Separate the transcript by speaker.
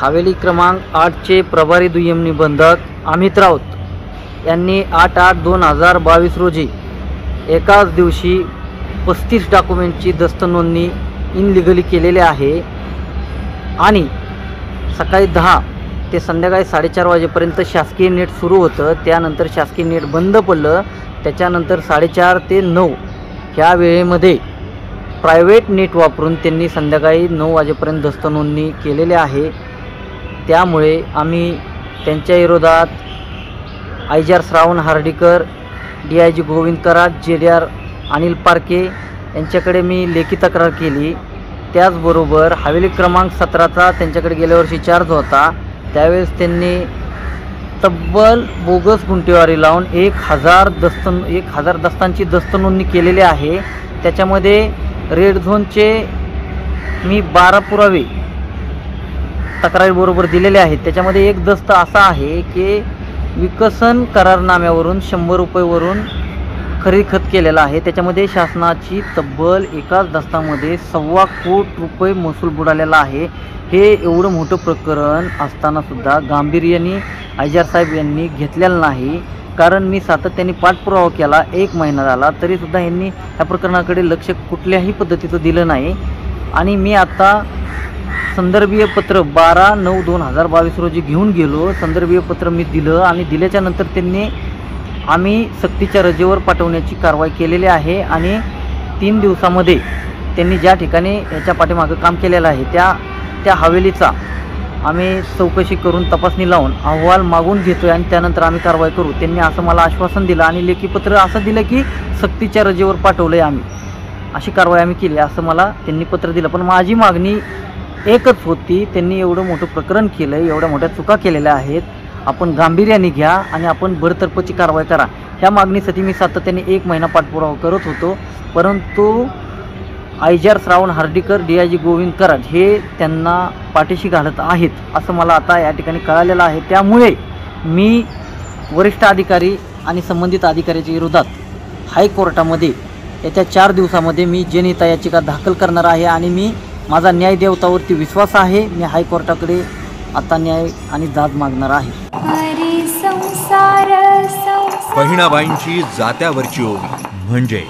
Speaker 1: हवेली क्रमांक आठचे प्रभारी दुय्यम निबंधक अमित राऊत यांनी आठ आठ दोन हजार बावीस रोजी एकाच दिवशी पस्तीस डॉक्युमेंटची दस्त नोंदणी इनलिगली केलेली आहे. आणि सकाळी दहा ते संध्याकाळी साडेचार वाजेपर्यंत शासकीय नेट सुरू होतं. त्यानंतर शासकीय नेट बंद पडलं. त्याच्यानंतर साडेचार ते नऊ ह्या वेळेमध्ये प्रायव्हेट नेट वापरून त्यांनी संध्याकाळी नऊ वाजेपर्यंत दस्त नोंदणी केलेली आहे. त्यामुळे आम्ही त्यांच्या विरोधात I G R Shravan Hardikar D I G Govind Karat जे डी आर अनिल पारके यांच्याकडे मी लेखी तक्रार केली. त्याचबरोबर हवेली क्रमांक सतराचा त्यांच्याकडे गेल्या वर्षी चार्ज होता. त्यावेळेस त्यांनी तब्बल बोगस गुंटेवारी लावून एक हजार दस्त एक हजार दस्तांची दस्त नोंदणी केलेली आहे. त्याच्यामध्ये रेड झोनचे मी बारा पुरावे तक्रारीबरोबर दिलेले आहेत. त्याच्यामध्ये एक दस्त असा आहे की विकसन करारनाम्यावरून शंभर रुपयेवरून खरेदी खत केलेला आहे. त्याच्यामध्ये शासनाची तब्बल एकाच दस्तामध्ये सव्वा कोट रुपये महसूल बुडालेला आहे. हे एवढं मोठं प्रकरण असतानासुद्धा गांभीर्याने आयजार साहेब यांनी घेतलेलं नाही. कारण मी सातत्याने पाठपुरावा केला एक महिना झाला तरीसुद्धा यांनी ह्या प्रकरणाकडे लक्ष कुठल्याही पद्धतीचं दिलं नाही. आणि मी आता संदर्भीय पत्र बारा नऊ दोन हजार बावीस रोजी घेऊन गेलो. संदर्भीय पत्र मी दिलं आणि दिल्याच्या नंतर त्यांनी आम्ही सक्तीच्या रजेवर पाठवण्याची कारवाई केलेली आहे आणि तीन दिवसामध्ये त्यांनी ज्या ठिकाणी याच्या पाठीमागं काम केलेलं आहे त्या त्या हवेलीचा आम्ही चौकशी करून तपासणी लावून अहवाल मागून घेतो आहे आणि त्यानंतर आम्ही कारवाई करू. त्यांनी असं मला आश्वासन दिलं आणि लेखीपत्र असं दिलं की सक्तीच्या रजेवर पाठवलं आहे आम्ही. अशी कारवाई आम्ही केली असं मला त्यांनी पत्र दिलं. पण माझी मागणी एकच होती. त्यांनी एवढं मोठं प्रकरण केलं आहे एवढ्या मोठ्या चुका केलेल्या आहेत. आपण गांभीर्याने घ्या आणि आपण बडतर्फची कारवाई करा. ह्या मागणीसाठी मी सातत्याने एक महिना पाठपुरावा करत होतो. परंतु IGR Shravan Hardikar D I G Govind Karad हे त्यांना पाठीशी घालत आहेत असं मला आता या ठिकाणी कळालेलं आहे. त्यामुळे मी वरिष्ठ अधिकारी आणि संबंधित अधिकाऱ्याच्या विरोधात हायकोर्टामध्ये येत्या चार दिवसामध्ये मी जनहिता याचिका दाखल करणार आहे आणि मी माझा न्यायदेवतावरती विश्वास आहे. मी हायकोर्टाकडे आता न्याय आणि दाद मागणार आहे.
Speaker 2: बहिणाबाईंची जात्यावरची ओवी म्हणजे?